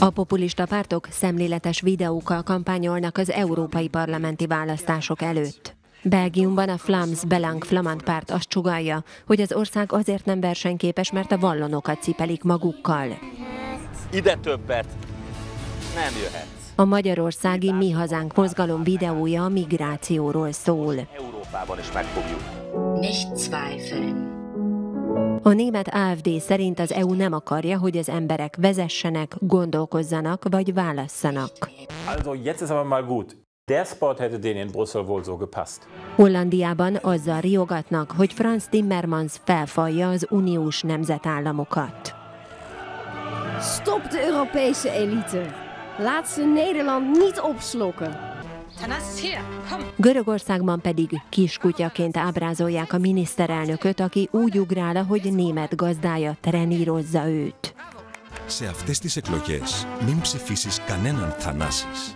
A populista pártok szemléletes videókkal kampányolnak az európai parlamenti választások előtt. Belgiumban a Flams Belang Flamand párt azt csugalja, hogy az ország azért nem versenyképes, mert a vallonokat cipelik magukkal. Ide többet nem jöhetsz. A magyarországi Mi Hazánk mozgalom videója a migrációról szól. Európában is megfogjuk. Nicht zweifeln. A német AFD szerint az EU nem akarja, hogy az emberek vezessenek, gondolkozzanak vagy válasszanak. Also jetzt ist aber mal gut. Der Spot hätte denen in Brüssel wohl so gepasst. Hollandiában azzal riogatnak, hogy Franz Timmermans felfalja az uniós nemzetállamokat. Stop de Europese elite. Laat ze Nederland niet opslokken. Görögországban pedig kiskutyaként ábrázolják a miniszterelnököt, aki úgy ugrál, hogy német gazdája trenírozza őt. Σε αυτές τις εκλογές μην ψηφίσεις κανέναν Θανάσης.